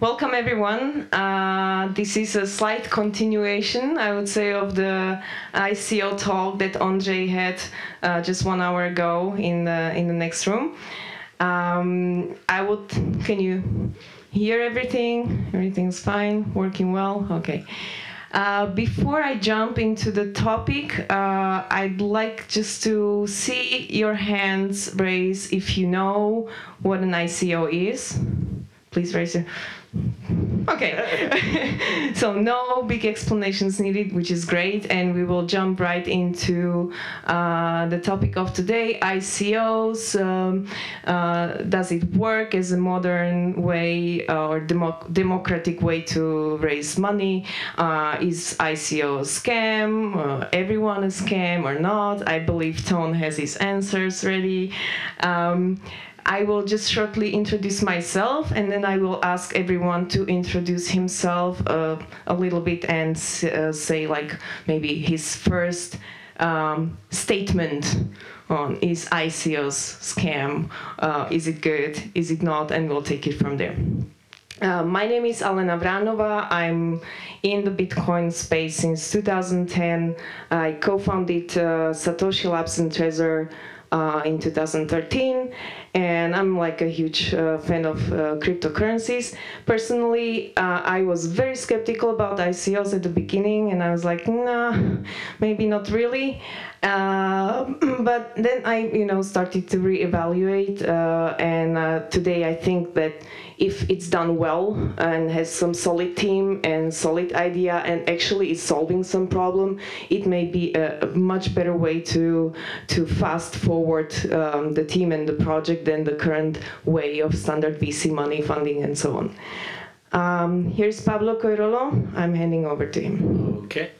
welcome everyone. Uh, this is a slight continuation, I would say, of the ICO talk that Andre had uh, just one hour ago in the in the next room. Um, I would. Can you hear everything? Everything's fine, working well. Okay. Uh, before I jump into the topic, uh, I'd like just to see your hands raise if you know what an ICO is. Please raise your. Okay, so no big explanations needed, which is great, and we will jump right into uh, the topic of today: ICOs. Um, uh, does it work as a modern way uh, or demo democratic way to raise money? Uh, is ICO a scam? Uh, everyone a scam or not? I believe Tone has his answers ready. Um, I will just shortly introduce myself and then I will ask everyone to introduce himself uh, a little bit and uh, say like maybe his first um, statement on is ICO's scam, uh, is it good, is it not, and we'll take it from there. Uh, my name is Alena Vranova. I'm in the Bitcoin space since 2010. I co-founded uh, Satoshi Labs and Trezor uh, in 2013 and I'm like a huge uh, fan of uh, cryptocurrencies. Personally, uh, I was very skeptical about ICOs at the beginning, and I was like, nah, maybe not really. Uh, but then I, you know, started to reevaluate, uh, and uh, today I think that if it's done well and has some solid team and solid idea and actually is solving some problem, it may be a, much better way to to fast forward um, the team and the project than the current way of standard VC money funding and so on. Um, here's Pablo Coirolo. I'm handing over to him. Okay.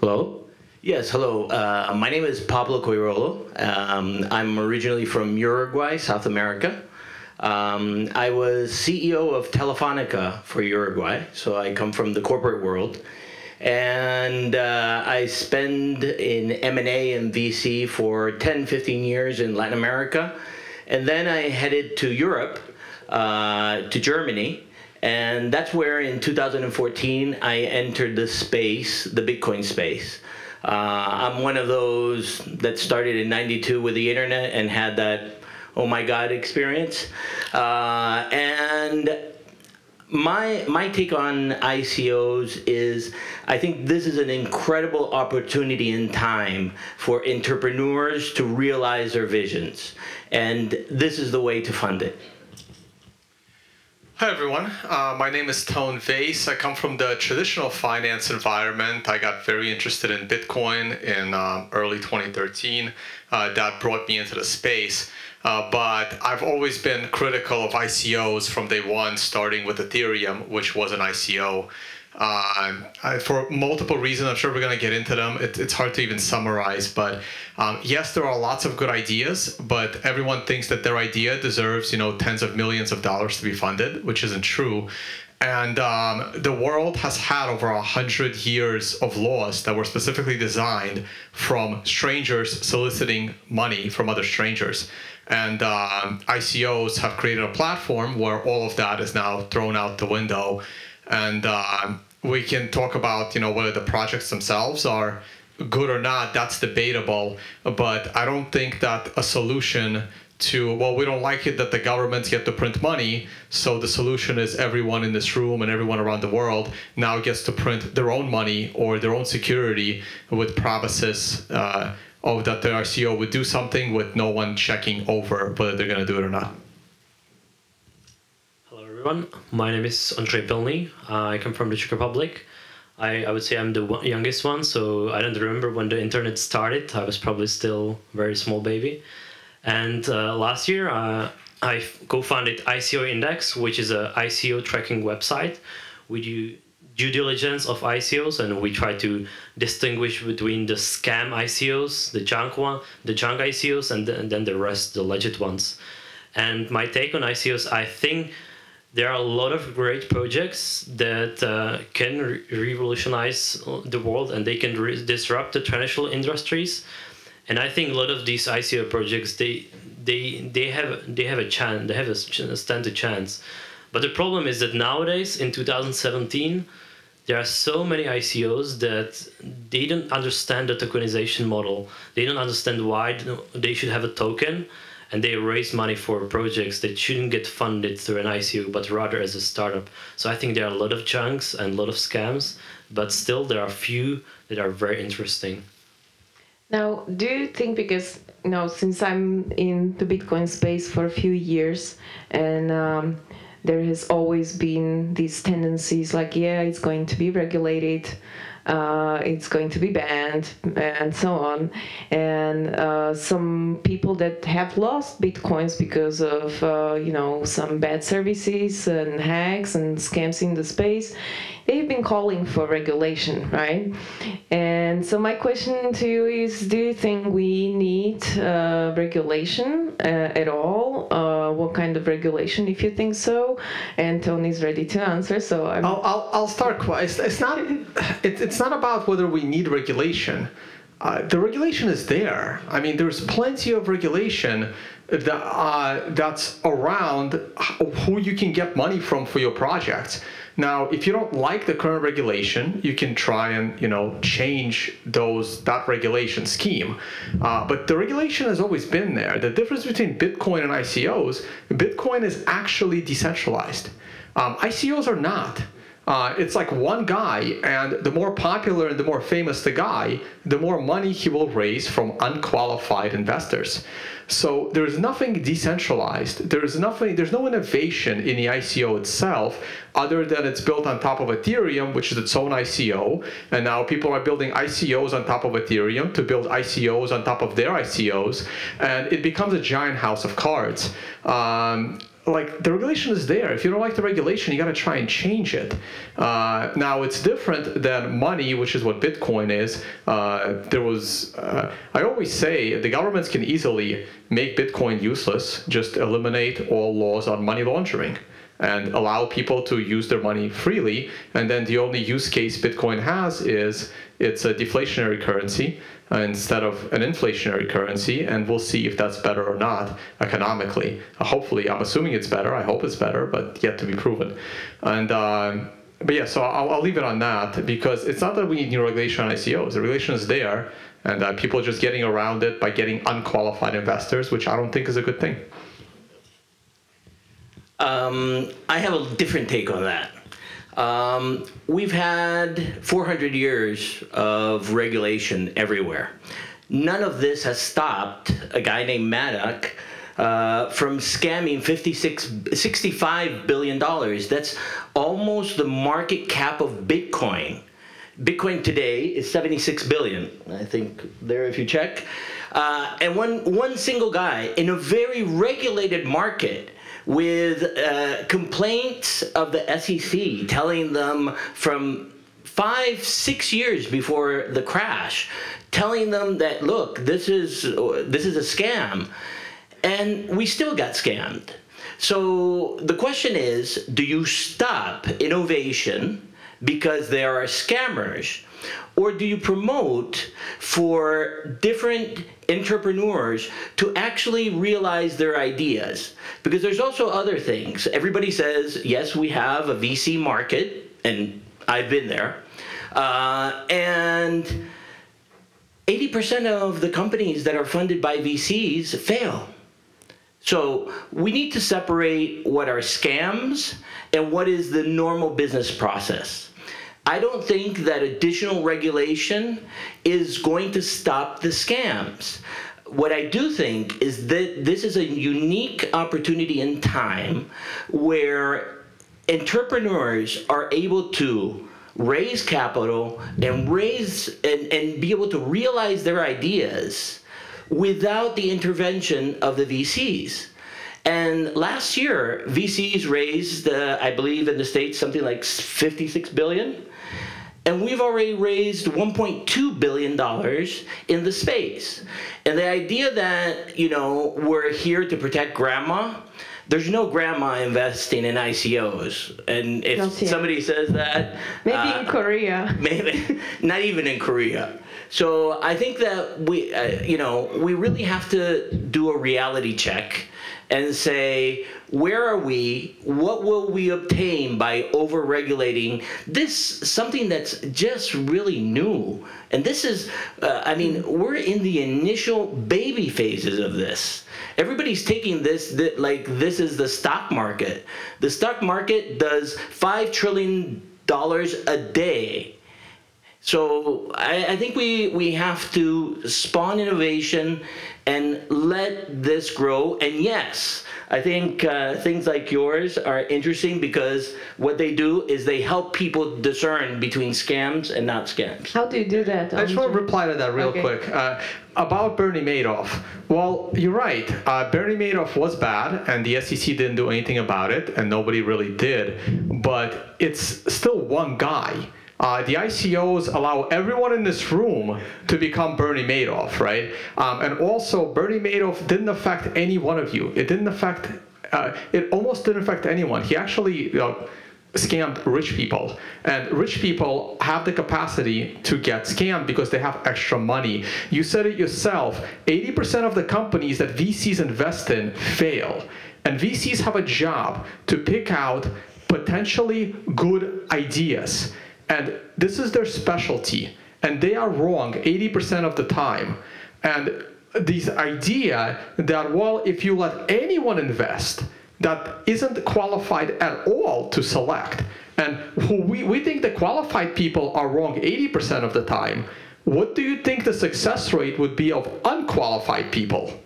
Hello? Yes, hello. Uh, my name is Pablo Coirolo. Um, I'm originally from Uruguay, South America. Um, I was CEO of Telefonica for Uruguay, so I come from the corporate world. And uh, I spend in M&A and VC for 10, 15 years in Latin America. And then I headed to Europe, uh, to Germany, and that's where in 2014 I entered the space, the Bitcoin space. Uh, I'm one of those that started in 92 with the internet and had that oh my god experience. Uh, and my my take on ICOs is I think this is an incredible opportunity in time for entrepreneurs to realize their visions and this is the way to fund it. Hi everyone, uh, my name is Tone Vays. I come from the traditional finance environment. I got very interested in Bitcoin in um, early 2013. Uh, that brought me into the space. Uh, but I've always been critical of ICOs from day one, starting with Ethereum, which was an ICO. Uh, for multiple reasons, I'm sure we're going to get into them. It, it's hard to even summarize, but um, yes, there are lots of good ideas, but everyone thinks that their idea deserves, you know, tens of millions of dollars to be funded, which isn't true. And um, the world has had over a hundred years of laws that were specifically designed from strangers soliciting money from other strangers. And uh, ICOs have created a platform where all of that is now thrown out the window and uh, we can talk about you know whether the projects themselves are good or not. That's debatable. But i don't think that a solution to well we don't like it that the governments get to print money. So the solution is everyone in this room and everyone around the world now gets to print their own money or their own security with promises uh, of that the rco would do something with no one checking over whether they're going to do it or not everyone. My name is Andrei Pilny. I come from the Czech Republic. I, I would say I'm the youngest one, so I don't remember when the internet started. I was probably still a very small baby. And uh, last year, uh, I co-founded ICO Index, which is a ICO tracking website. We do due diligence of ICOs, and we try to distinguish between the scam ICOs, the junk one, the junk ICOs, and, and then the rest, the legit ones. And my take on ICOs, I think there are a lot of great projects that uh, can re revolutionize the world and they can disrupt the traditional industries. And I think a lot of these ICO projects they they they have they have a chance they have a standard chance but the problem is that nowadays in 2017 there are so many ICOs that they don't understand the tokenization model. They don't understand why they should have a token and they raise money for projects that shouldn't get funded through an ICO but rather as a startup. So I think there are a lot of chunks and a lot of scams, but still there are few that are very interesting. Now, do you think because you know since I'm in the Bitcoin space for a few years and um, there has always been these tendencies like, yeah, it's going to be regulated, uh, it's going to be banned, and so on. And uh, some people that have lost bitcoins because of, uh, you know, some bad services and hacks and scams in the space they've been calling for regulation, right? And so my question to you is, do you think we need uh, regulation uh, at all? Uh, what kind of regulation, if you think so? And Tony's ready to answer, so I'm... I'll, I'll, I'll start. It's, it's not. It, it's not about whether we need regulation. Uh, the regulation is there. I mean, there's plenty of regulation that, uh, that's around who you can get money from for your projects. Now, if you don't like the current regulation, you can try and you know change those that regulation scheme. Uh, but the regulation has always been there. The difference between Bitcoin and ICOs, Bitcoin is actually decentralized. Um, ICOs are not. Uh, it's like one guy, and the more popular and the more famous the guy, the more money he will raise from unqualified investors. So there's nothing decentralized. There's nothing. There's no innovation in the ICO itself, other than it's built on top of Ethereum, which is its own ICO. And now people are building ICOs on top of Ethereum to build ICOs on top of their ICOs, and it becomes a giant house of cards. Um, like the regulation is there. If you don't like the regulation, you got to try and change it. Uh, now it's different than money, which is what Bitcoin is. Uh, there was, uh, I always say, the governments can easily make Bitcoin useless. Just eliminate all laws on money laundering and allow people to use their money freely. And then the only use case Bitcoin has is it's a deflationary currency uh, instead of an inflationary currency, and we'll see if that's better or not economically. Uh, hopefully, I'm assuming it's better. I hope it's better, but yet to be proven. And um, but yeah, so I'll, I'll leave it on that because it's not that we need new regulation on ICOs. The regulation is there, and uh, people are just getting around it by getting unqualified investors, which I don't think is a good thing. Um, I have a different take on that. Um, we've had 400 years of regulation everywhere. None of this has stopped a guy named Madoff uh, from scamming 56, $65 billion. That's almost the market cap of Bitcoin. Bitcoin today is 76 billion. I think there, if you check. Uh, and one, one single guy in a very regulated market with uh, complaints of the SEC telling them from five, six years before the crash, telling them that look, this is this is a scam, and we still got scammed. So the question is, do you stop innovation because there are scammers? Or do you promote for different entrepreneurs to actually realize their ideas? Because there's also other things. Everybody says, yes, we have a VC market, and I've been there. Uh, and 80% of the companies that are funded by VCs fail. So we need to separate what are scams and what is the normal business process. I don't think that additional regulation is going to stop the scams. What I do think is that this is a unique opportunity in time where entrepreneurs are able to raise capital and raise and, and be able to realize their ideas without the intervention of the VCs. And last year, VCs raised, uh, I believe, in the states something like 56 billion and we've already raised 1.2 billion dollars in the space and the idea that you know we're here to protect grandma there's no grandma investing in ICOs. And if somebody says that, Maybe uh, in Korea. maybe not even in Korea. So I think that we, uh, you know, we really have to do a reality check and say where are we? What will we obtain by over-regulating this something that's just really new? And this is, uh, I mean, we're in the initial baby phases of this. Everybody's taking this that like this is the stock market. The stock market does five trillion dollars a day. So I, I think we, we have to spawn innovation and let this grow. And yes, I think uh, things like yours are interesting because what they do is they help people discern between scams and not scams. How do you do that? I just want to reply to that real Okay. quick. Uh, about Bernie Madoff. Well, you're right. Uh, Bernie Madoff was bad, and the SEC didn't do anything about it, and nobody really did. But it's still one guy. Uh, the ICOs allow everyone in this room to become Bernie Madoff, right? Um, and also, Bernie Madoff didn't affect any one of you. It didn't affect. Uh, it almost didn't affect anyone. He actually. Scammed rich people. And rich people have the capacity to get scammed because they have extra money. You said it yourself 80% of the companies that VCs invest in fail. And VCs have a job to pick out potentially good ideas. And this is their specialty. And they are wrong 80% of the time. And this idea that, well, if you let anyone invest, that isn't qualified at all to select. And we, we think the qualified people are wrong 80% of the time. What do you think the success rate would be of unqualified people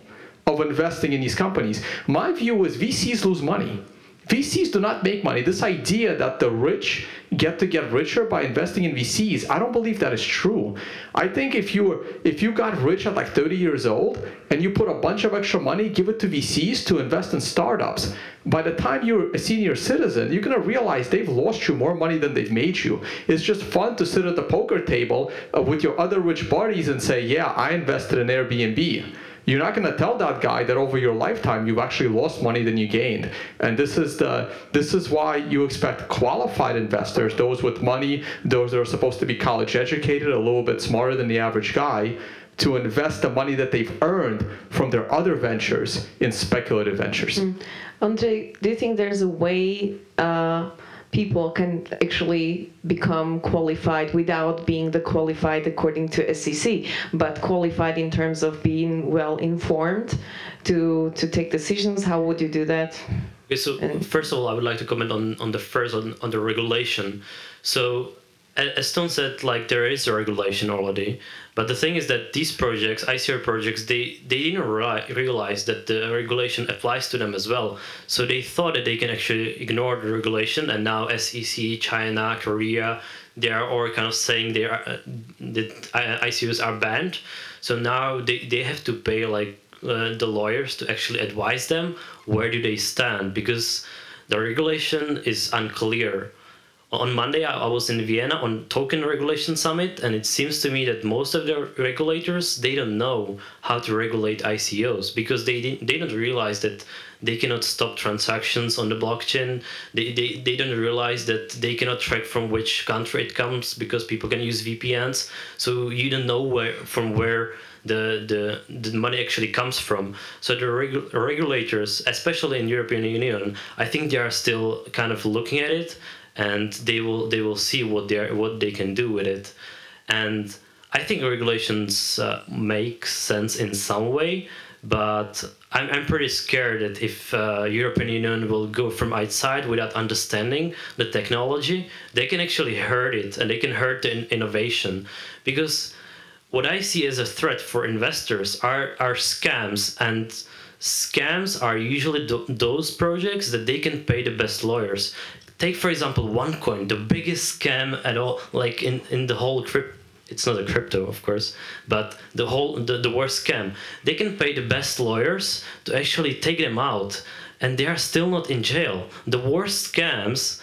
of investing in these companies? My view is VCs lose money. VCs do not make money. This idea that the rich get to get richer by investing in VCs, I don't believe that is true. I think if you if you got rich at like 30 years old and you put a bunch of extra money, give it to VCs to invest in startups, by the time you're a senior citizen, you're gonna realize they've lost you more money than they've made you. It's just fun to sit at the poker table uh, with your other rich buddies and say, "Yeah, I invested in Airbnb." You're not going to tell that guy that over your lifetime you've actually lost money than you gained. And this is the this is why you expect qualified investors those with money those that are supposed to be college educated a little bit smarter than the average guy to invest the money that they've earned from their other ventures in speculative ventures. Andre, do you think there's a way uh, people can actually become qualified without being the qualified according to SEC, but qualified in terms of being well informed to to take decisions? How would you do that? Okay, so And- first of all, I would like to comment on, on the first on, on the regulation. So as Tone said, like there is a regulation already, but the thing is that these projects, ICO projects, they they didn't ri- realize that the regulation applies to them as well. So they thought that they can actually ignore the regulation, and now SEC, China, Korea, they are all kind of saying they are uh, that ICOs are banned. So now they, they have to pay like uh, the lawyers to actually advise them where do they stand because the regulation is unclear on monday i was in vienna on token regulation summit and it seems to me that most of the regulators they don't know how to regulate icos because they didn't they don't realize that they cannot stop transactions on the blockchain. They, they, they don't realize that they cannot track from which country it comes because people can use vpns so you don't know where from where the, the the money actually comes from. So the regu- regulators, especially in European Union, I think they are still kind of looking at it, and they will they will see what they are, what they can do with it, and I think regulations uh, make sense in some way, but I'm, I'm pretty scared that if uh, European Union will go from outside without understanding the technology, they can actually hurt it and they can hurt the in- innovation because what I see as a threat for investors are, are scams, and scams are usually th- those projects that they can pay the best lawyers. Take for example OneCoin, the biggest scam at all, like in, in the whole crypto. It's not a crypto, of course, but the whole the, the worst scam. They can pay the best lawyers to actually take them out, and they are still not in jail. The worst scams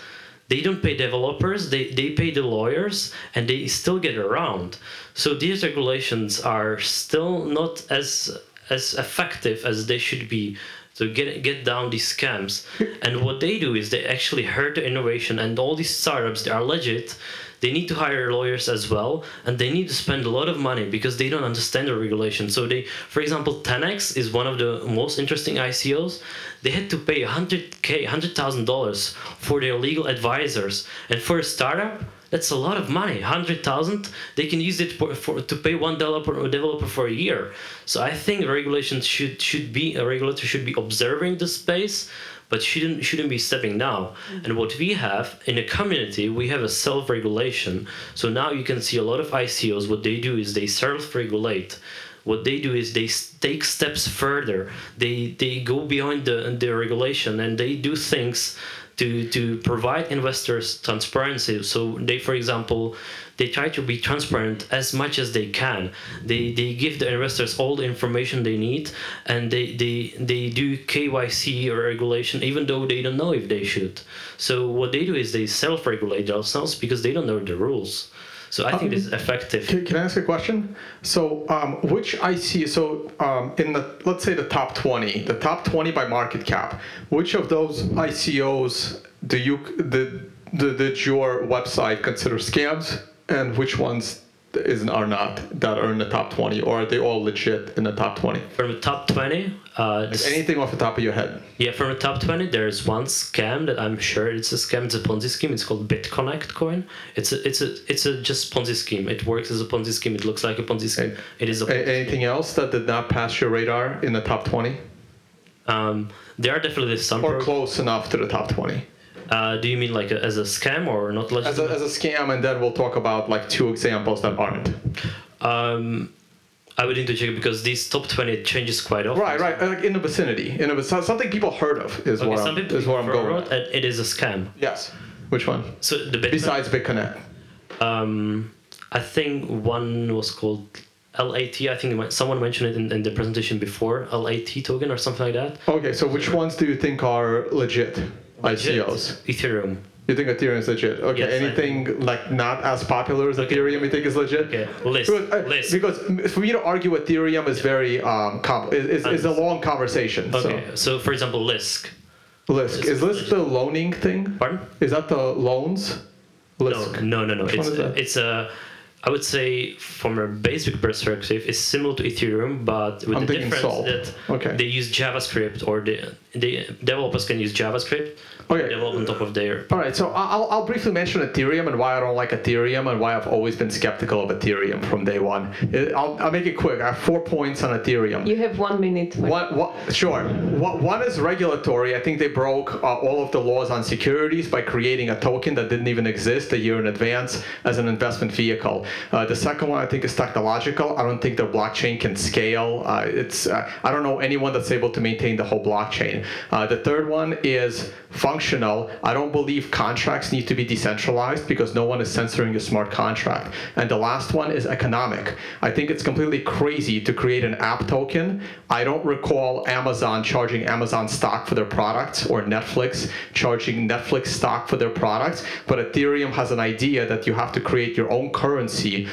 they don't pay developers they, they pay the lawyers and they still get around so these regulations are still not as as effective as they should be to get get down these scams. And what they do is they actually hurt the innovation. And all these startups, they are legit. They need to hire lawyers as well, and they need to spend a lot of money because they don't understand the regulation. So they, for example, TenX is one of the most interesting ICOs. They had to pay 100k, $100,000 for their legal advisors, and for a startup, that's a lot of money. Hundred thousand. They can use it for, for to pay one developer developer for a year. So I think regulation should should be a regulator should be observing the space, but shouldn't shouldn't be stepping now. Mm-hmm. And what we have in a community, we have a self-regulation. So now you can see a lot of ICOs. What they do is they self-regulate what they do is they take steps further they they go beyond the, the regulation and they do things to to provide investors transparency. So they, for example, they try to be transparent as much as they can. They they give the investors all the information they need, and they they they do KYC or regulation even though they don't know if they should. So what they do is they self-regulate themselves because they don't know the rules. So I think this is effective. Can, can I ask a question? So, um, which IC? So, um, in the let's say the top twenty, the top twenty by market cap, which of those ICOs do you did, did your website consider scams, and which ones is are not that are in the top 20 or are they all legit in the top 20 from the top 20 uh, like anything off the top of your head. Yeah from the top 20 there's one scam that i'm sure it's a scam it's a ponzi scheme. It's called bitconnect coin. It's a it's a it's a just ponzi scheme. It works as a ponzi scheme. It looks like a ponzi scheme. And, it is a anything scheme. else that did not pass your radar in the top 20 um, there are definitely some or close enough to the top 20 uh, do you mean like a, as a scam or not? As a, as a scam, and then we'll talk about like two examples that aren't. Um, I would need to check because these top 20 changes quite often. Right, right. Like in the vicinity. In the, something people heard of is okay, what, some I'm, is what I'm going. It is a scam. Yes. Which one? So the Bitcoin, Besides BitConnect. Um, I think one was called LAT. I think someone mentioned it in, in the presentation before. LAT token or something like that. Okay, so which ones do you think are legit? ICOs. Ethereum. You think Ethereum is legit? Okay. Yes, Anything like not as popular as Okay. Ethereum, you think is legit? Okay. Lisk. Because, uh, Lisk. because for me to argue Ethereum is very um, com- is, is, is a long conversation. Okay. So, for example, Lisk. So Lisk is Lisk the loaning thing? Pardon? Is that the loans? Lisk. No, no, no, no. Which It's it's a. I would say from a basic perspective, it's similar to Ethereum, but with I'm the difference that Okay. they use JavaScript or the, the developers can use JavaScript Okay. develop on top of their. All right, so I'll, I'll briefly mention Ethereum and why I don't like Ethereum and why I've always been skeptical of Ethereum from day one. I'll, I'll make it quick. I have four points on Ethereum. You have one minute. One, one, sure. One, one is regulatory. I think they broke uh, all of the laws on securities by creating a token that didn't even exist a year in advance as an investment vehicle. Uh, the second one I think is technological. I don't think their blockchain can scale. Uh, it's uh, I don't know anyone that's able to maintain the whole blockchain. Uh, the third one is functional. I don't believe contracts need to be decentralized because no one is censoring a smart contract. And the last one is economic. I think it's completely crazy to create an app token. I don't recall Amazon charging Amazon stock for their products or Netflix charging Netflix stock for their products. But Ethereum has an idea that you have to create your own currency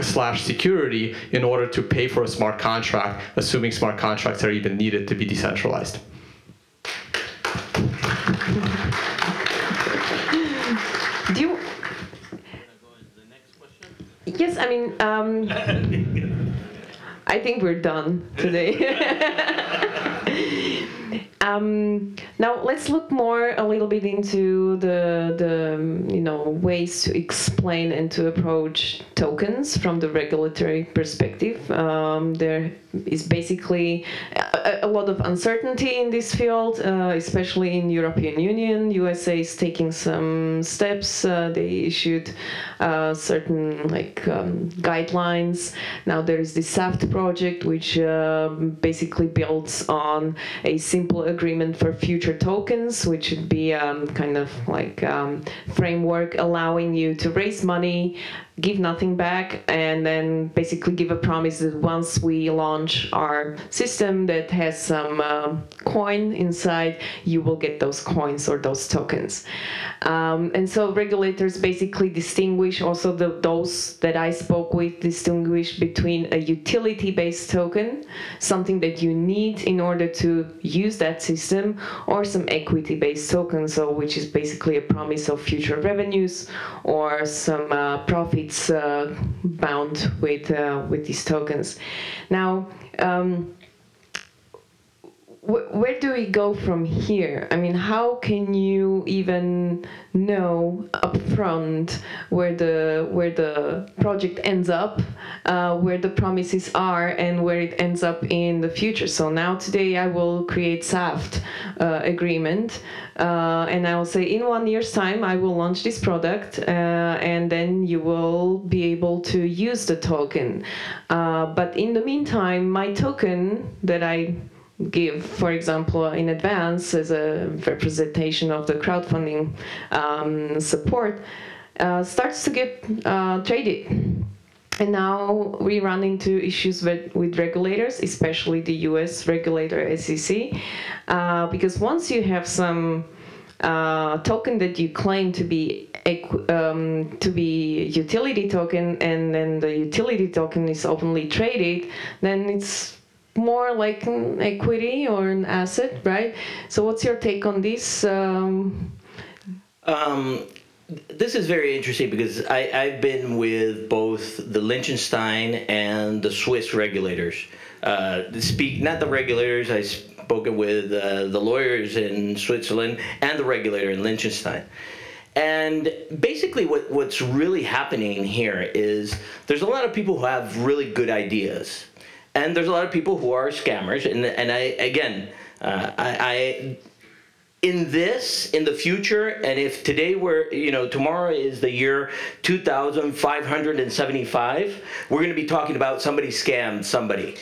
slash security in order to pay for a smart contract, assuming smart contracts are even needed to be decentralized. Do you? Yes, I mean, um, I think we're done today. um, now let's look more a little bit into the the you know ways to explain and to approach tokens from the regulatory perspective. Um, there is basically a, a lot of uncertainty in this field, uh, especially in European Union. USA is taking some steps. Uh, they issued uh, certain like um, guidelines. Now there is the SAFT project, which um basically builds on a simple, agreement for future tokens, which would be um, kind of like um, framework allowing you to raise money give nothing back and then basically give a promise that once we launch our system that has some uh, coin inside you will get those coins or those tokens. Um, and so regulators basically distinguish also the, those that i spoke with distinguish between a utility based token something that you need in order to use that system or some equity based token so which is basically a promise of future revenues or some uh, profit it's uh, bound with uh, with these tokens. Now. Um, where do we go from here? I mean, how can you even know upfront where the where the project ends up, uh, where the promises are, and where it ends up in the future? So now today I will create SAFT uh, agreement, uh, and I will say in one year's time I will launch this product, uh, and then you will be able to use the token. Uh, but in the meantime, my token that I give, for example, in advance as a representation of the crowdfunding um, support, uh, starts to get uh, traded. And now we run into issues with, with regulators, especially the US regulator SEC, uh, because once you have some uh, token that you claim to be um, to be utility token, and then the utility token is openly traded, then it's more like an equity or an asset, right? So, what's your take on this? Um, um, this is very interesting because I, I've been with both the Liechtenstein and the Swiss regulators. Uh, speak not the regulators. I've spoken with uh, the lawyers in Switzerland and the regulator in Liechtenstein. And basically, what, what's really happening here is there's a lot of people who have really good ideas and there's a lot of people who are scammers and and I again uh, I, I in this in the future and if today we're you know tomorrow is the year 2575 we're going to be talking about somebody scammed somebody.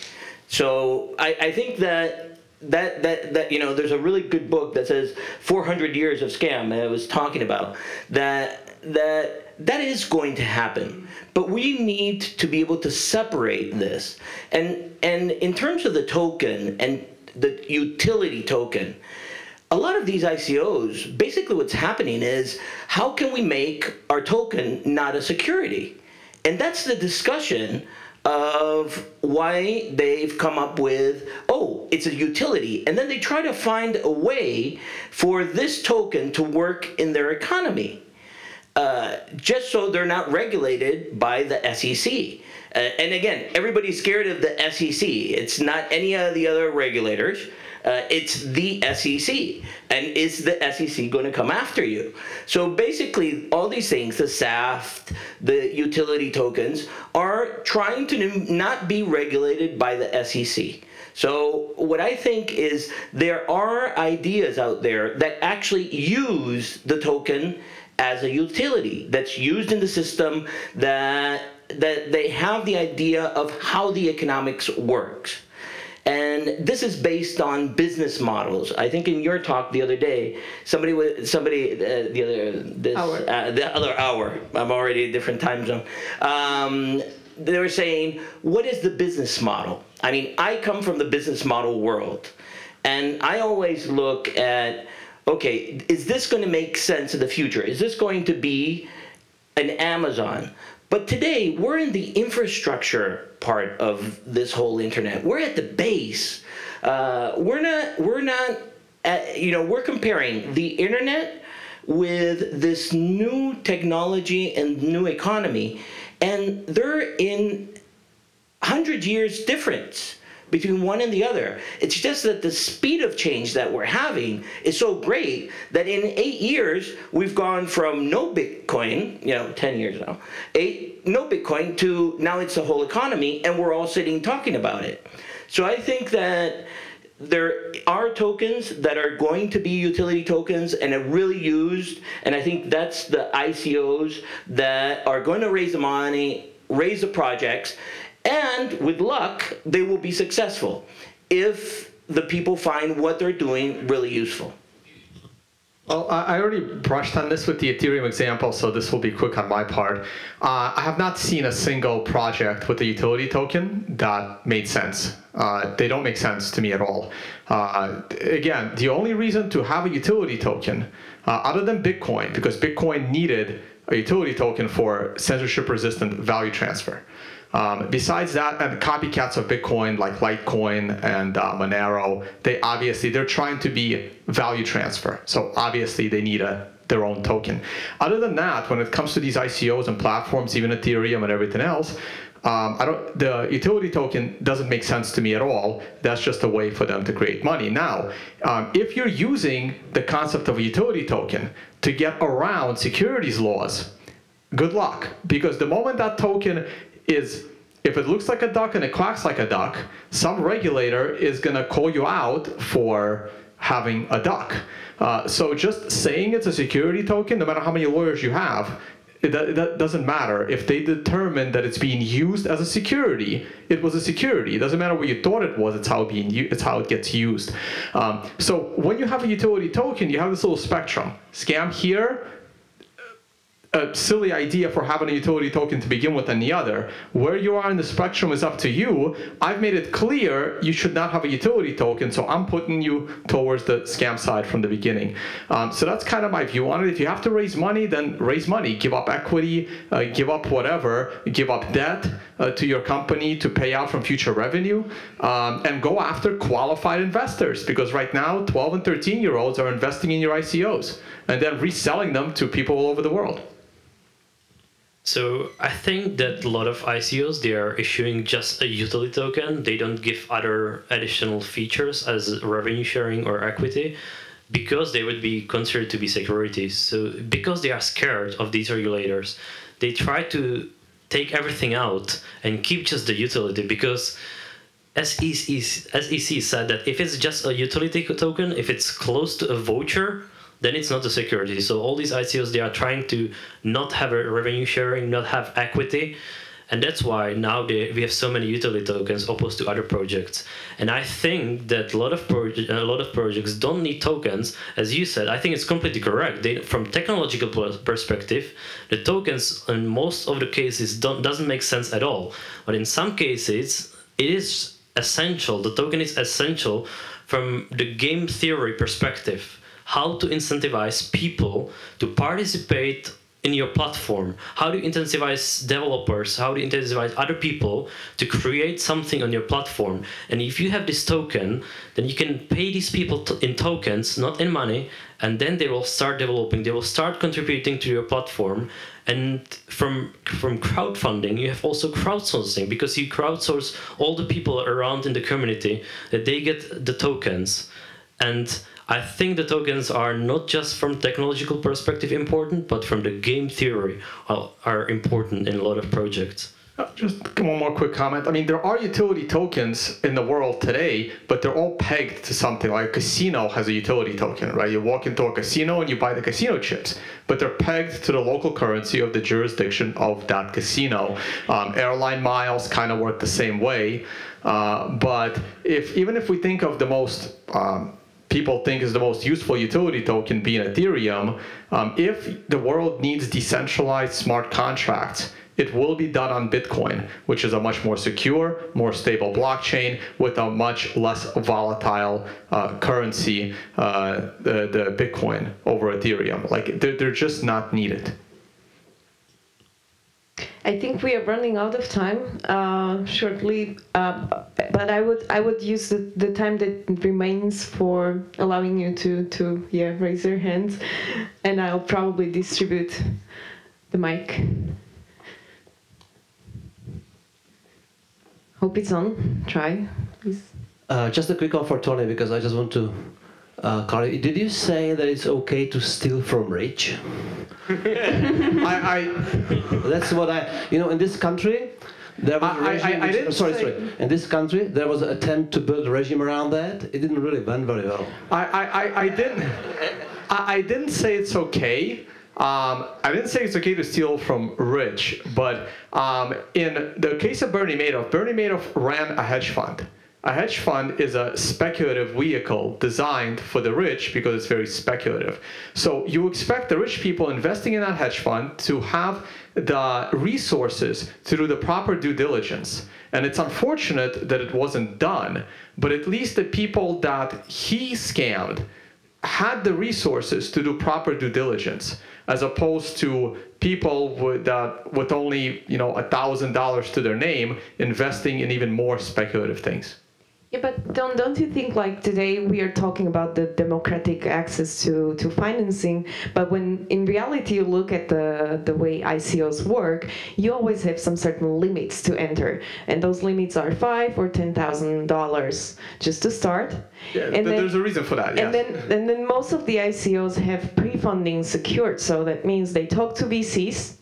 So I, I think that that that that you know there's a really good book that says 400 years of scam that I was talking about that that that is going to happen but we need to be able to separate this and and in terms of the token and the utility token a lot of these ICOs basically what's happening is how can we make our token not a security and that's the discussion of why they've come up with, oh, it's a utility. And then they try to find a way for this token to work in their economy. Uh, just so they're not regulated by the SEC. Uh, and again, everybody's scared of the SEC. It's not any of the other regulators. Uh, it's the SEC. And is the SEC going to come after you? So basically, all these things, the SAFT, the utility tokens, are trying to not be regulated by the SEC. So what I think is there are ideas out there that actually use the token as a utility that's used in the system that that they have the idea of how the economics works. And this is based on business models. I think in your talk the other day, somebody was somebody uh, the other this uh, the other hour. I'm already a different time zone. Um, they were saying, what is the business model? I mean, I come from the business model world, and I always look at okay, is this going to make sense in the future? Is this going to be an Amazon? But today, we're in the infrastructure part of this whole internet. We're at the base. Uh, we're not, we're not, at, you know, we're comparing the internet with this new technology and new economy, and they're in 100 years difference between one and the other. It's just that the speed of change that we're having is so great that in eight years, we've gone from no Bitcoin, you know, 10 years now, eight, no Bitcoin to now it's the whole economy and we're all sitting talking about it. So I think that there are tokens that are going to be utility tokens and are really used and i think that's the icos that are going to raise the money raise the projects and with luck, they will be successful. If the people find what they're doing really useful. Well, I already brushed on this with the Ethereum example, so this will be quick on my part. Uh, I have not seen a single project with a utility token that made sense. Uh, they don't make sense to me at all. Uh, again, the only reason to have a utility token, uh, other than Bitcoin, because Bitcoin needed a utility token for censorship-resistant value transfer. Um, besides that, and copycats of Bitcoin like Litecoin and uh, Monero, they obviously they're trying to be value transfer. So obviously they need a their own token. Other than that, when it comes to these ICOs and platforms, even Ethereum and everything else, um, I don't. The utility token doesn't make sense to me at all. That's just a way for them to create money. Now, um, if you're using the concept of a utility token to get around securities laws, good luck. Because the moment that token is if it looks like a duck and it quacks like a duck, some regulator is going to call you out for having a duck. Uh, so just saying it's a security token, no matter how many lawyers you have, it, that doesn't matter. If they determine that it's being used as a security, it was a security. It doesn't matter what you thought it was. It's how it being it's how it gets used. Um, so when you have a utility token, you have this little spectrum. Scam here, a silly idea for having a utility token to begin with than the other. Where you are in the spectrum is up to you. I've made it clear you should not have a utility token, so I'm putting you towards the scam side from the beginning. Um, so that's kind of my view on it. If you have to raise money, then raise money. Give up equity, uh, give up whatever, give up debt uh, to your company to pay out from future revenue, um, and go after qualified investors because right now 12 and 13 year olds are investing in your ICOs and then reselling them to people all over the world. So I think that a lot of ICOs they are issuing just a utility token. They don't give other additional features as revenue sharing or equity because they would be considered to be securities. So because they are scared of these regulators, they try to take everything out and keep just the utility because SEC, SEC said that if it's just a utility token, if it's close to a voucher, then it's not a security. So all these ICOs, they are trying to not have a revenue sharing, not have equity. And that's why now they, we have so many utility tokens opposed to other projects. And I think that a lot of a lot of projects don't need tokens, as you said. I think it's completely correct. They, from technological perspective, the tokens in most of the cases don't doesn't make sense at all. But in some cases, it is essential. The token is essential from the game theory perspective how to incentivize people to participate in your platform. How do you incentivize developers? How do you incentivize other people to create something on your platform? And if you have this token then you can pay these people in tokens not in money and then they will start developing. They will start contributing to your platform. And from from crowdfunding you have also crowdsourcing because you crowdsource all the people around in the community that they get the tokens. And I think the tokens are not just from technological perspective important, but from the game theory are, important in a lot of projects. Uh, just one more quick comment. I mean, there are utility tokens in the world today, but they're all pegged to something. Like a casino has a utility token, right? You walk into a casino and you buy the casino chips, but they're pegged to the local currency of the jurisdiction of that casino. Um, airline miles kind of work the same way, uh, but if even if we think of the most um, people think is the most useful utility token being Ethereum, um, if the world needs decentralized smart contracts, it will be done on Bitcoin, which is a much more secure, more stable blockchain with a much less volatile uh, currency, uh, the, the Bitcoin over Ethereum. Like they're, they're just not needed. I think we are running out of time uh, shortly, uh, but I would I would use the, the time that remains for allowing you to to yeah raise your hands, and I'll probably distribute the mic. Hope it's on. Try, please. Uh, just a quick one for Tony because I just want to uh, Carly, did you say that it's okay to steal from rich? I, I, that's what I, you know, in this country, there was I, regime, I, I, didn't sorry, sorry. In this country, there was an attempt to build a regime around that. It didn't really went very well. I, I, I, didn't. I, I didn't say it's okay. Um, I didn't say it's okay to steal from rich, but um, in the case of Bernie Madoff, Bernie Madoff ran a hedge fund. A hedge fund is a speculative vehicle designed for the rich because it's very speculative. So you expect the rich people investing in that hedge fund to have the resources to do the proper due diligence. And it's unfortunate that it wasn't done, but at least the people that he scammed had the resources to do proper due diligence as opposed to people with that with only you know a thousand dollars to their name investing in even more speculative things Yeah, but don't don't you think like today we are talking about the democratic access to, to financing, but when in reality you look at the the way ICOs work, you always have some certain limits to enter, and those limits are five or ten thousand dollars just to start. yeah And th- then- there's a reason for that yes. And then, and then most of the ICOs have pre-funding secured, so that means they talk to VCs,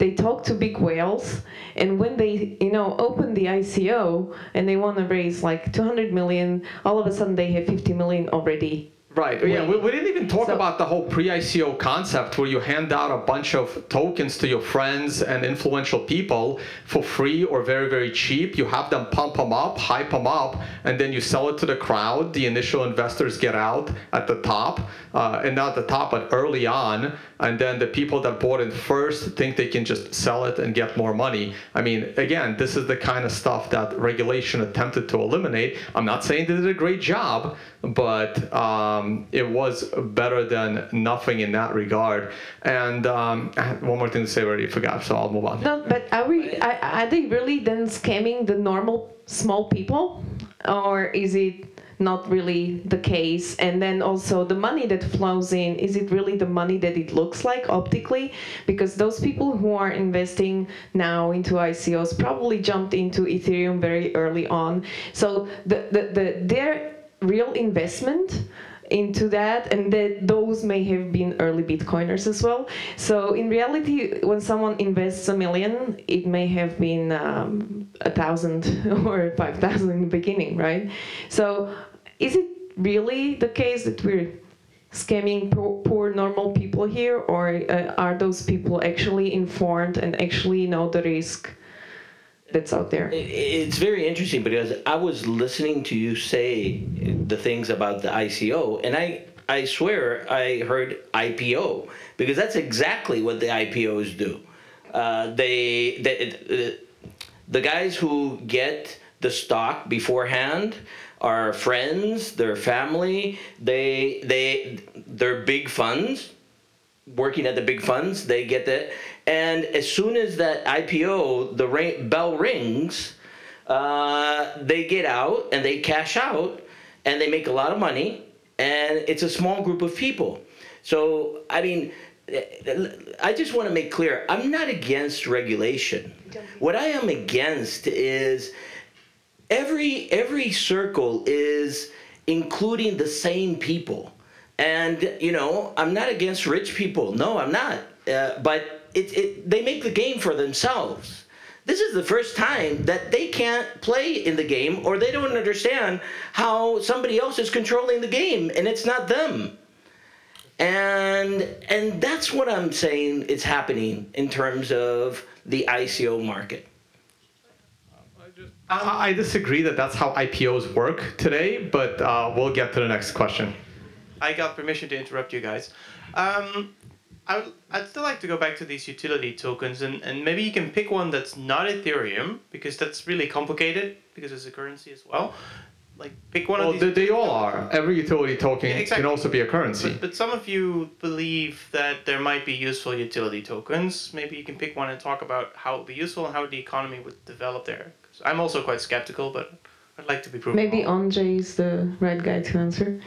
they talk to big whales, and when they, you know, open the ICO and they want to raise like 200 million, all of a sudden they have 50 million already. Right. Yeah. We, we didn't even talk So- about the whole pre-ICO concept where you hand out a bunch of tokens to your friends and influential people for free or very very cheap. You have them pump them up, hype them up, and then you sell it to the crowd. The initial investors get out at the top, uh, and not the top, but early on. And then the people that bought it first think they can just sell it and get more money. I mean, again, this is the kind of stuff that regulation attempted to eliminate. I'm not saying they did a great job, but um, it was better than nothing in that regard. And um, I had one more thing to say, I already forgot, so I'll move on. No, but are we? Are they really then scamming the normal small people, or is it? Not really the case, and then also the money that flows in is it really the money that it looks like optically? Because those people who are investing now into ICOs probably jumped into Ethereum very early on, so the, the, the their real investment into that and that those may have been early bitcoiners as well. So in reality when someone invests a million it may have been um, a thousand or five thousand in the beginning right? So is it really the case that we're scamming poor, poor normal people here or uh, are those people actually informed and actually know the risk that's out there? It's very interesting because I was listening to you say the things about the ICO, and I I swear I heard IPO because that's exactly what the IPOs do. Uh, they, they the guys who get the stock beforehand are friends, their family. They they they're big funds working at the big funds, they get that. And as soon as that IPO, the bell rings, uh, they get out and they cash out and they make a lot of money. And it's a small group of people. So, I mean, I just want to make clear I'm not against regulation. What I am against is every every circle is including the same people and you know i'm not against rich people no i'm not uh, but it, it they make the game for themselves this is the first time that they can't play in the game or they don't understand how somebody else is controlling the game and it's not them and and that's what i'm saying is happening in terms of the ico market I, I disagree that that's how IPOs work today, but uh, we'll get to the next question. I got permission to interrupt you guys. Um, I would, I'd still like to go back to these utility tokens, and, and maybe you can pick one that's not Ethereum, because that's really complicated, because it's a currency as well. Like, pick one Well, of they, these. they all are. Every utility token Yeah, exactly. can also be a currency. But, but some of you believe that there might be useful utility tokens. Maybe you can pick one and talk about how it would be useful and how the economy would develop there. 'Cause I'm also quite skeptical, but I'd like to be proven maybe wrong. Andre is the right guy to answer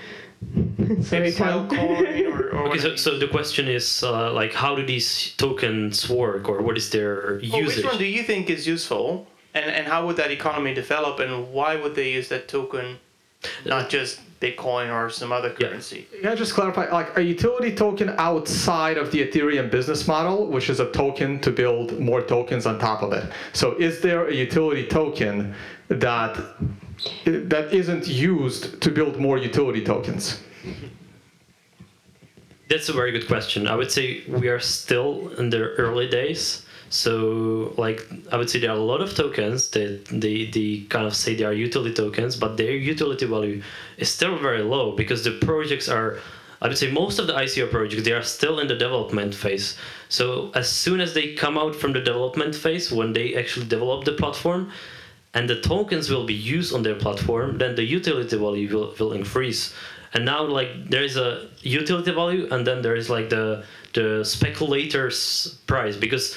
sorry Maybe Tom. Or, or Okay, so, so the question is uh, like, how do these tokens work, or what is their Well, usage? which one do you think is useful, and and how would that economy develop, and why would they use that token, not just Bitcoin or some other Yeah. currency? Yeah, just clarify, like a utility token outside of the Ethereum business model, which is a token to build more tokens on top of it. So is there a utility token that that isn't used to build more utility tokens? That's a very good question. I would say we are still in the early days. So like I would say there are a lot of tokens that they, they kind of say they are utility tokens, but their utility value is still very low because the projects are I would say most of the ICO projects they are still in the development phase. So as soon as they come out from the development phase, when they actually develop the platform, and the tokens will be used on their platform, then the utility value will, will increase. And now like there is a utility value, and then there is like the the speculators price because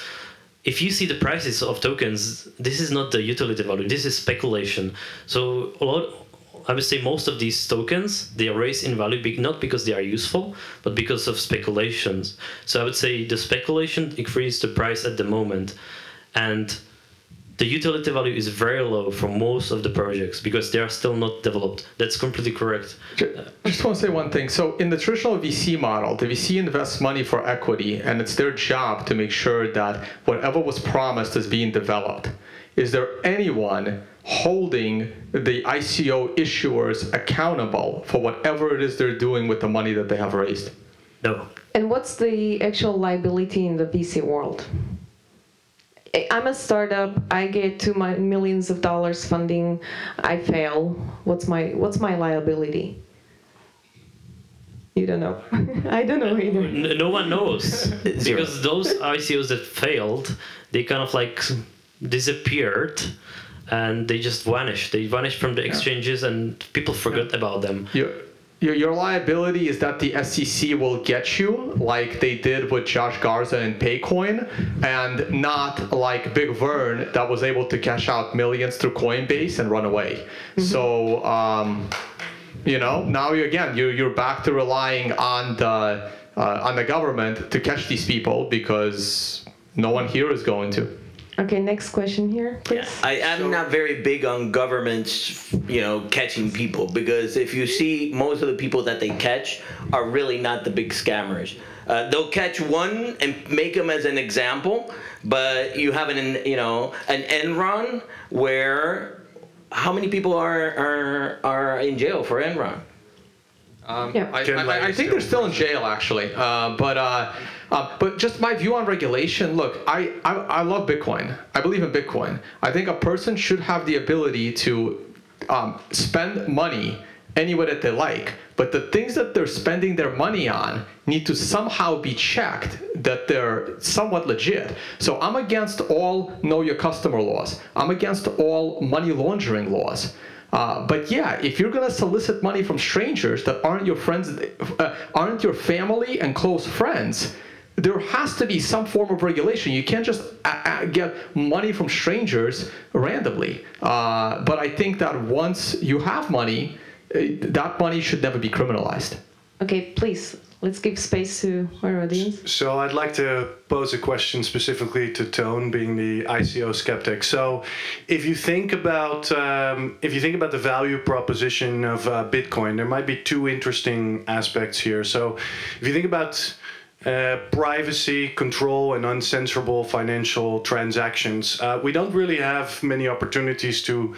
if you see the prices of tokens, this is not the utility value. This is speculation. So a lot I would say most of these tokens they are raised in value not because they are useful, but because of speculations. So I would say the speculation increased the price at the moment, and the utility value is very low for most of the projects because they are still not developed. That's completely correct. I just want to say one thing. So, in the traditional VC model, the VC invests money for equity, and it's their job to make sure that whatever was promised is being developed. Is there anyone holding the ICO issuers accountable for whatever it is they're doing with the money that they have raised? No. And what's the actual liability in the VC world? I- I'm a startup. I get two my millions of dollars funding. I fail. What's my what's my liability? You don't know. I don't know either. N- no one knows because those ICOs that failed, they kind of like disappeared and they just vanished. They vanished from the exchanges and people forgot about them. Your, your, your liability is that the SEC will get you like they did with Josh Garza and Paycoin, and not like Big Vern that was able to cash out millions through Coinbase and run away. So, um, you know, now you again you you're back to relying on the uh, on the government to catch these people because no one here is going to. Okay, next question here, please. I, I'm not very big on governments, you know, catching people because if you see most of the people that they catch are really not the big scammers. Uh, they'll catch one and make them as an example, but you have an, you know, an Enron where how many people are are, are in jail for Enron? Um, Yeah. I, I- I, I think they're still in jail, actually. Uh, but uh, uh, but just my view on regulation. Look, I, I I love Bitcoin. I believe in Bitcoin. I think a person should have the ability to um, spend money any way that they like. But the things that they're spending their money on need to somehow be checked that they're somewhat legit. So I'm against all know your customer laws. I'm against all money laundering laws. Uh, but yeah, if you're gonna solicit money from strangers that aren't your friends, uh, aren't your family and close friends, there has to be some form of regulation. You can't just uh, uh, get money from strangers randomly. Uh, but I think that once you have money, uh, that money should never be criminalized. Okay, please let's give space to our audience. So I'd like to pose a question specifically to Tone, being the ICO skeptic. So, if you think about um, if you think about the value proposition of uh, Bitcoin, there might be two interesting aspects here. So, if you think about uh, privacy, control, and uncensorable financial transactions. Uh, we don't really have many opportunities to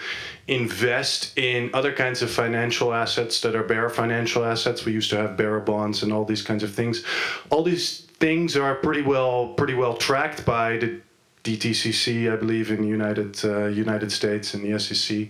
invest in other kinds of financial assets that are bearer financial assets. We used to have bearer bonds and all these kinds of things. All these things are pretty well pretty well tracked by the DTCC, I believe, in the United uh, United States and the SEC.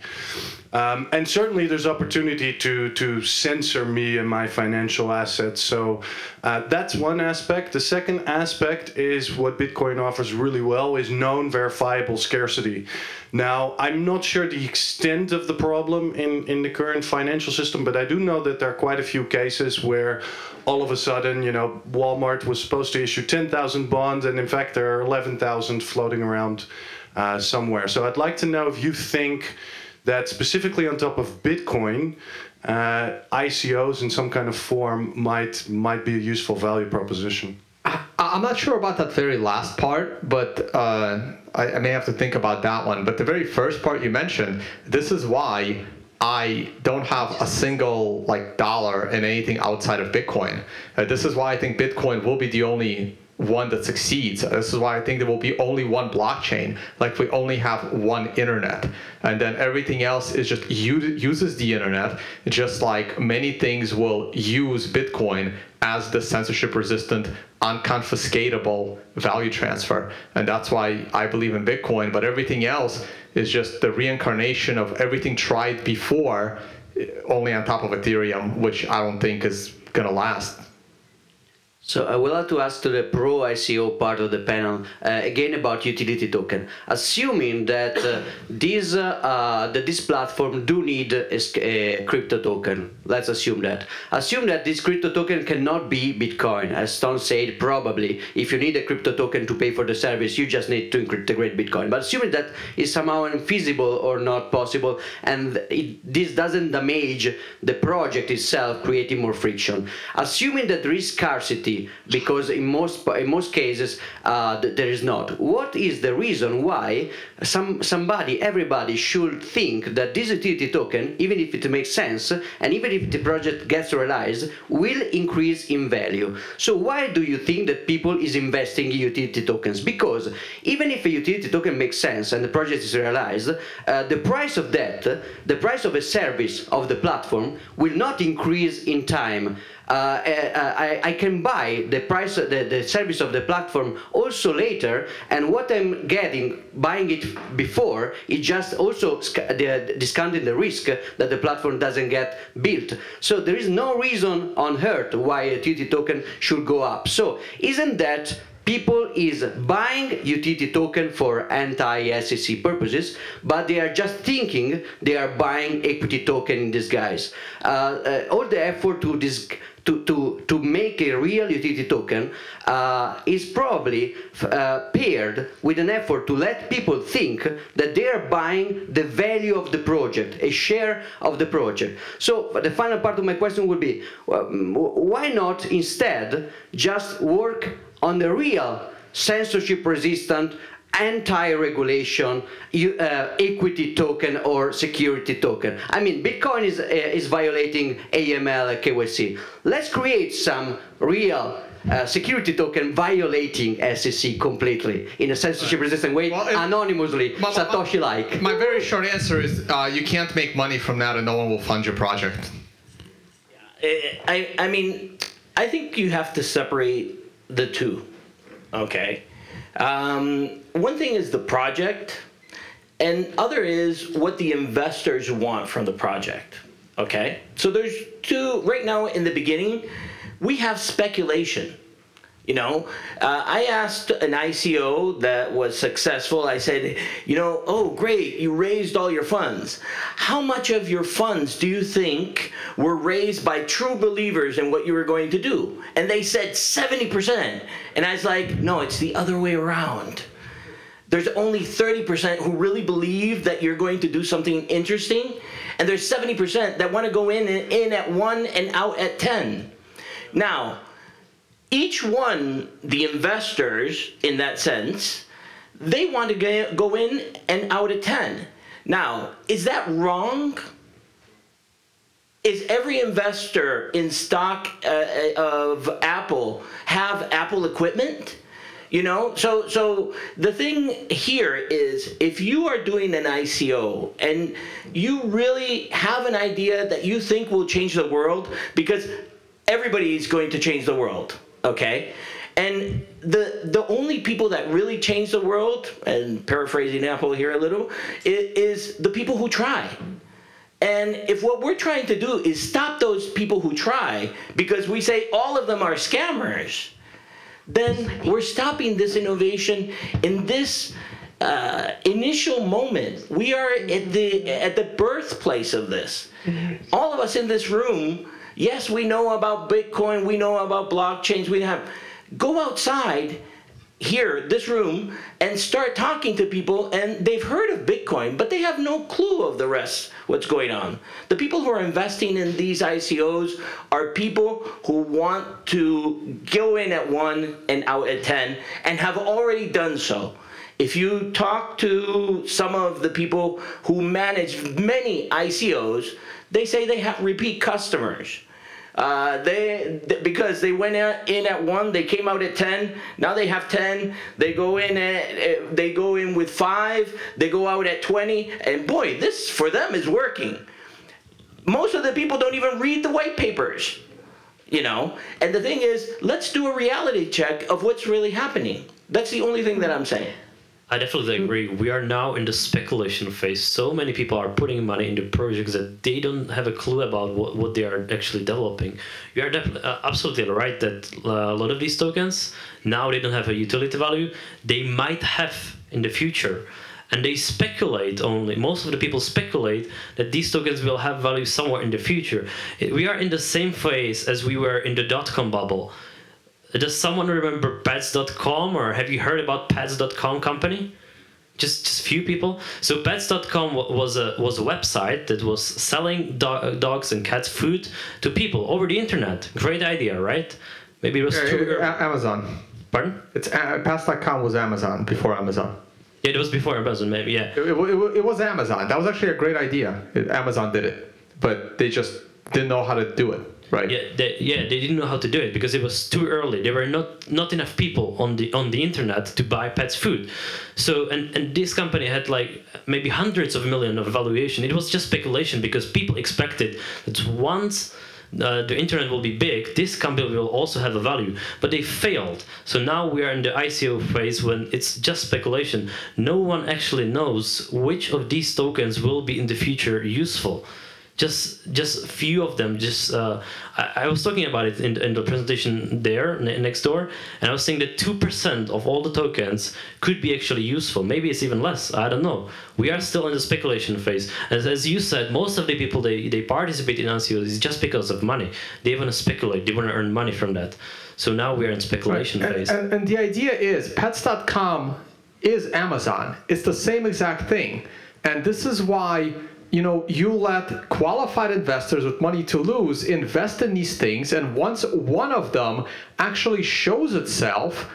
Um, and certainly, there's opportunity to to censor me and my financial assets. So uh, that's one aspect. The second aspect is what Bitcoin offers really well is known verifiable scarcity. Now, I'm not sure the extent of the problem in in the current financial system, but I do know that there are quite a few cases where all of a sudden, you know, Walmart was supposed to issue 10,000 bonds, and in fact, there are 11,000 floating around uh, somewhere. So I'd like to know if you think that specifically on top of Bitcoin, uh, ICOs in some kind of form might might be a useful value proposition. I- I'm not sure about that very last part, but uh, I, I may have to think about that one. But the very first part you mentioned, this is why I don't have a single like dollar in anything outside of Bitcoin. Uh, this is why I think Bitcoin will be the only one that succeeds. This is why I think there will be only one blockchain, like we only have one internet. And then everything else is just uses the internet, just like many things will use Bitcoin as the censorship resistant, unconfiscatable value transfer. And that's why I believe in Bitcoin, but everything else is just the reincarnation of everything tried before, only on top of Ethereum, which I don't think is gonna last. So I would like to ask to the pro ICO part of the panel uh, again about utility token. Assuming that uh, this uh, uh that this platform do need a, a, crypto token, let's assume that. Assume that this crypto token cannot be Bitcoin, as Tone said. Probably, if you need a crypto token to pay for the service, you just need to integrate Bitcoin. But assuming that is somehow infeasible or not possible, and it, this doesn't damage the project itself, creating more friction. Assuming that there is scarcity because in most in most cases uh, there is not. What is the reason why some somebody everybody should think that this utility token, even if it makes sense and even if the project gets realized, will increase in value? So why do you think that people is investing in utility tokens? Because even if a utility token makes sense and the project is realized, uh, the price of that, the price of a service of the platform will not increase in time. Uh, uh, I, I, can buy the price, the, the service of the platform also later, and what I'm getting, buying it before, is just also the, discounting the risk that the platform doesn't get built. So there is no reason on earth why a utility token should go up. So isn't that people is buying utility token for anti-SEC purposes, but they are just thinking they are buying equity token in disguise. Uh, uh, all the effort to this to, to, to make a real utility token uh, is probably uh, paired with an effort to let people think that they are buying the value of the project, a share of the project. So the final part of my question would be, why not instead just work on the real censorship resistant anti-regulation uh, equity token or security token. I mean, Bitcoin is, uh, is violating AML KYC. Let's create some real uh, security token violating SEC completely in a censorship resistant way, well, anonymously, Satoshi-like. My, my, very short answer is uh, you can't make money from that and no one will fund your project. I, I mean, I think you have to separate the two, okay? Um, one thing is the project, and other is what the investors want from the project. Okay, so there's two right now in the beginning. We have speculation. You know, uh, I asked an ICO that was successful. I said, you know, oh, great, you raised all your funds. How much of your funds do you think were raised by true believers in what you were going to do? And they said 70%. And I was like, no, it's the other way around. There's only 30% who really believe that you're going to do something interesting. And there's 70% that want to go in and in at one and out at 10. Now, each one, the investors in that sense, they want to go in and out at 10. Now, is that wrong? Is every investor in stock uh, of Apple have Apple equipment? You know, so so the thing here is if you are doing an ICO and you really have an idea that you think will change the world because everybody is going to change the world okay? And the the only people that really change the world, and paraphrasing Apple here a little, is, the people who try. And if what we're trying to do is stop those people who try, because we say all of them are scammers, then we're stopping this innovation in this uh, initial moment. We are at the at the birthplace of this. All of us in this room Yes, we know about Bitcoin, we know about blockchains, we have. Go outside here, this room, and start talking to people, and they've heard of Bitcoin, but they have no clue of the rest, what's going on. The people who are investing in these ICOs are people who want to go in at one and out at 10 and have already done so. If you talk to some of the people who manage many ICOs, they say they have repeat customers. Uh, they th- because they went in at one, they came out at ten. Now they have ten. They go in at uh, they go in with five. They go out at twenty, and boy, this for them is working. Most of the people don't even read the white papers, you know. And the thing is, let's do a reality check of what's really happening. That's the only thing that I'm saying. I definitely agree. We are now in the speculation phase. So many people are putting money into projects that they don't have a clue about what, what they are actually developing. You are uh, absolutely right that uh, a lot of these tokens now they don't have a utility value. They might have in the future, and they speculate only. Most of the people speculate that these tokens will have value somewhere in the future. We are in the same phase as we were in the dot com bubble. Does someone remember Pets.com or have you heard about Pets.com company? Just just few people. So Pets.com was a was a website that was selling do- dogs and cats food to people over the internet. Great idea, right? Maybe it was. Uh, Amazon. Pardon? It's uh, Pets.com was Amazon before Amazon. Yeah, it was before Amazon. Maybe yeah. It, it, it, it was Amazon. That was actually a great idea. Amazon did it, but they just didn't know how to do it, right? Yeah, they, yeah, they didn't know how to do it because it was too early. There were not not enough people on the on the internet to buy pets food. So and and this company had like maybe hundreds of million of valuation. It was just speculation because people expected that once uh, the internet will be big, this company will also have a value. But they failed. So now we are in the ICO phase when it's just speculation. No one actually knows which of these tokens will be in the future useful just just few of them just uh, I, I was talking about it in, in the presentation there ne- next door and i was saying that 2% of all the tokens could be actually useful maybe it's even less i don't know. We are still in the speculation phase. As, as you said most of the people they, they participate in ICOs is just because of money. They want to speculate they want to earn money from that. So now we are in speculation And, phase. And, and the idea is pets.com is Amazon. It's the same exact thing. And this is why you know you let qualified investors with money to lose invest in these things and once one of them actually shows itself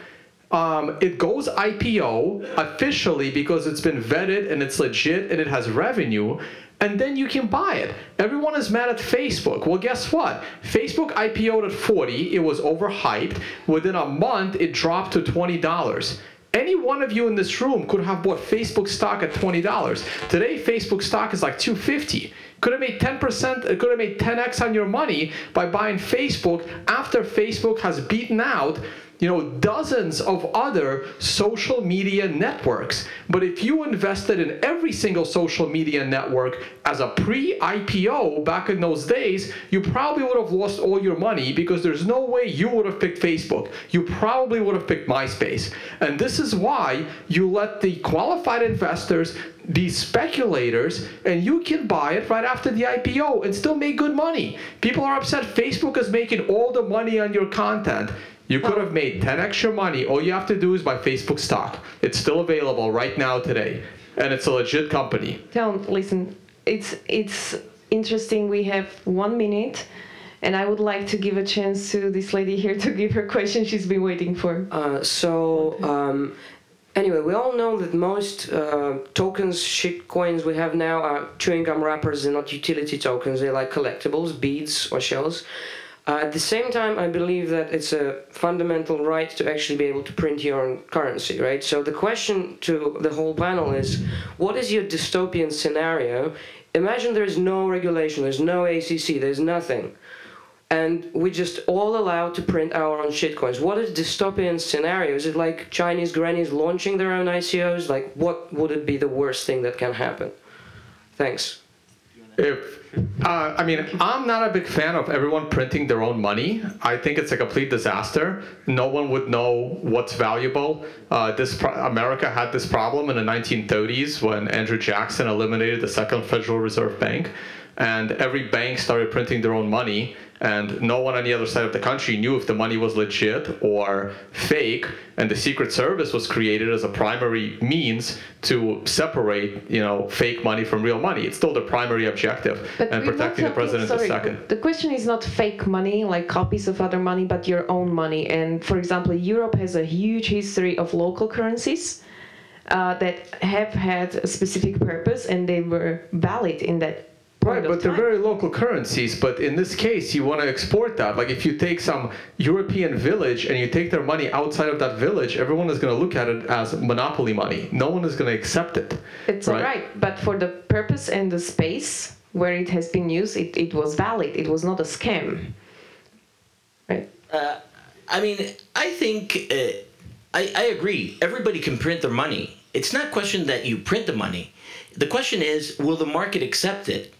um, it goes IPO officially because it's been vetted and it's legit and it has revenue, and then you can buy it. Everyone is mad at Facebook. Well, guess what? Facebook IPO'd at 40, it was overhyped. Within a month, it dropped to $20. Any one of you in this room could have bought Facebook stock at $20. Today, Facebook stock is like 250. Could have made 10%, it uh, could have made 10x on your money by buying Facebook after Facebook has beaten out you know dozens of other social media networks but if you invested in every single social media network as a pre-ipo back in those days you probably would have lost all your money because there's no way you would have picked facebook you probably would have picked myspace and this is why you let the qualified investors be speculators and you can buy it right after the IPO and still make good money. People are upset Facebook is making all the money on your content. You could have made 10 extra money. All you have to do is buy Facebook stock. It's still available right now today. And it's a legit company. Don't listen. It's it's interesting. We have one minute, and I would like to give a chance to this lady here to give her question she's been waiting for. Uh, so um, anyway, we all know that most uh, tokens, shit coins we have now are chewing gum wrappers. They're not utility tokens. They're like collectibles, beads or shells. Uh, at the same time, I believe that it's a fundamental right to actually be able to print your own currency, right? So the question to the whole panel is, what is your dystopian scenario? Imagine there's no regulation, there's no SEC, there's nothing and we just all allowed to print our own shitcoins. What is dystopian scenario? Is it like Chinese grannies launching their own ICOs? Like, what would it be the worst thing that can happen? Thanks. If uh, I mean, I'm not a big fan of everyone printing their own money. I think it's a complete disaster. No one would know what's valuable. Uh, this America had this problem in the 1930s when Andrew Jackson eliminated the Second Federal Reserve Bank, and every bank started printing their own money. And no one on the other side of the country knew if the money was legit or fake. And the Secret Service was created as a primary means to separate, you know, fake money from real money. It's still the primary objective, But and protecting the president sorry, is second. The question is not fake money, like copies of other money, but your own money. And for example, Europe has a huge history of local currencies uh, that have had a specific purpose and they were valid in that Right, of but they're very local currencies. But in this case, you want to export that. Like if you take some European village and you take their money outside of that village, everyone is going to look at it as monopoly money. No one is going to accept it. It's right? all right, but for the purpose and the space where it has been used, it, it was valid. It was not a scam. Right? Uh, I mean, I think uh, I, I agree. Everybody can print their money. It's not a question that you print the money. The question is, will the market accept it?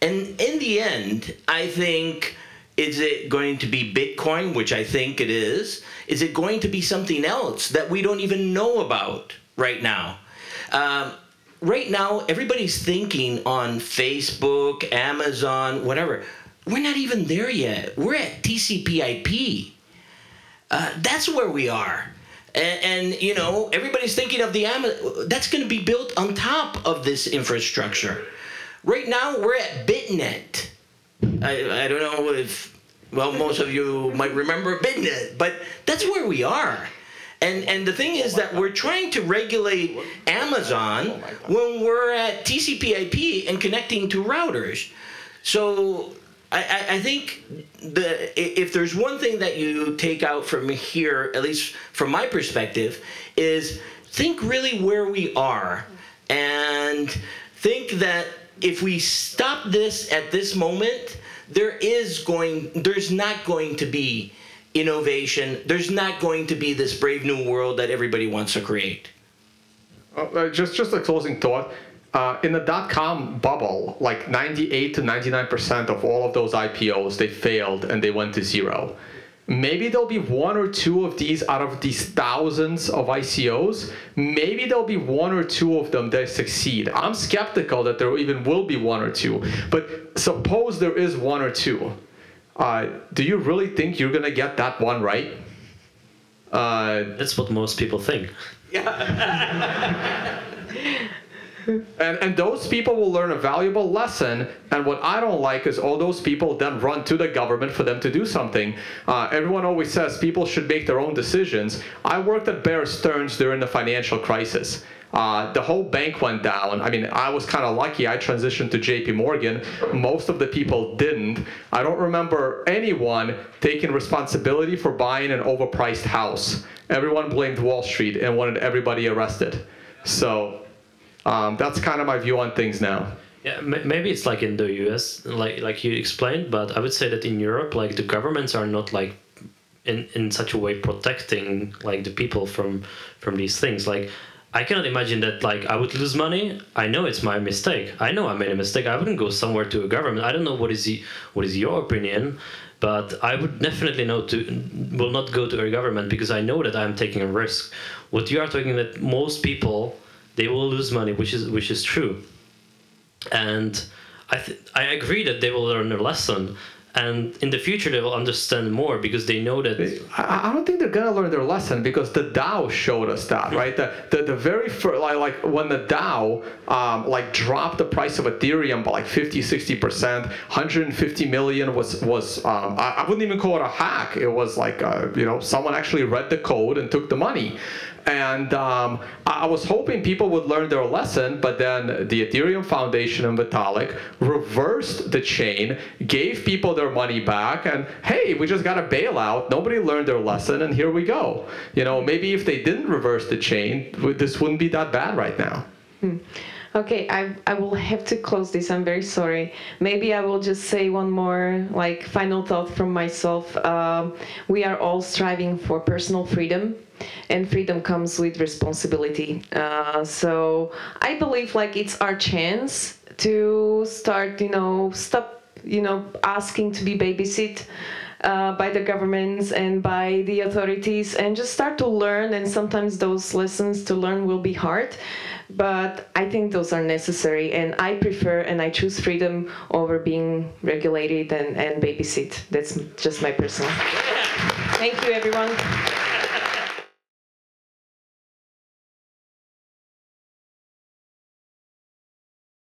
And in the end, I think, is it going to be Bitcoin, which I think it is? Is it going to be something else that we don't even know about right now? Um, right now, everybody's thinking on Facebook, Amazon, whatever. We're not even there yet. We're at TCP/IP. Uh, that's where we are. And, and, you know, everybody's thinking of the Amazon. That's going to be built on top of this infrastructure. Right now, we're at BitNet. I, I don't know if, well, most of you might remember BitNet, but that's where we are. And, and the thing is that we're trying to regulate Amazon when we're at TCP/IP and connecting to routers. So I, I, think the if there's one thing that you take out from here, at least from my perspective, is think really where we are and think that if we stop this at this moment, there is going there's not going to be innovation. There's not going to be this brave new world that everybody wants to create. Uh, uh, just just a closing thought. Uh, in the dot com bubble, like 98 to 99 percent of all of those IPOs they failed and they went to zero. Maybe there'll be one or two of these out of these thousands of ICOs. Maybe there'll be one or two of them that succeed. I'm skeptical that there even will be one or two. But suppose there is one or two. Uh, do you really think you're gonna get that one right? Uh, That's what most people think. And, and those people will learn a valuable lesson. And what I don't like is all those people then run to the government for them to do something. Uh, everyone always says people should make their own decisions. I worked at Bear Stearns during the financial crisis. Uh, the whole bank went down. I mean, I was kind of lucky. I transitioned to JP Morgan. Most of the people didn't. I don't remember anyone taking responsibility for buying an overpriced house. Everyone blamed Wall Street and wanted everybody arrested. So um, that's kind of my view on things now. Yeah, maybe it's like in the US, like like you explained, but I would say that in Europe, like the governments are not like in in such a way protecting like the people from from these things. Like I cannot imagine that like I would lose money. I know it's my mistake. I know I made a mistake. I wouldn't go somewhere to a government. I don't know what is the, what is your opinion, but I would definitely know to will not go to a government because I know that I'm taking a risk. What you are talking that most people they will lose money, which is which is true and I th- I agree that they will learn their lesson, and in the future they will understand more because they know that. I, I don't think they're gonna learn their lesson because the DAO showed us that, right? The the, the very first, like, like when the DAO um, like dropped the price of Ethereum by like 50, 60 percent, 150 million was was um, I, I wouldn't even call it a hack. It was like uh, you know someone actually read the code and took the money. And um, I was hoping people would learn their lesson, but then the Ethereum Foundation and Vitalik reversed the chain, gave people their money back, and hey, we just got a bailout. Nobody learned their lesson, and here we go. You know, maybe if they didn't reverse the chain, this wouldn't be that bad right now. Okay, I, I will have to close this. I'm very sorry. Maybe I will just say one more like final thought from myself. Um, we are all striving for personal freedom, and freedom comes with responsibility. Uh, so I believe like it's our chance to start. You know, stop. You know, asking to be babysit uh, by the governments and by the authorities and just start to learn and sometimes those lessons to learn will be hard but i think those are necessary and i prefer and i choose freedom over being regulated and, and babysit. That's just my personal. Thank you everyone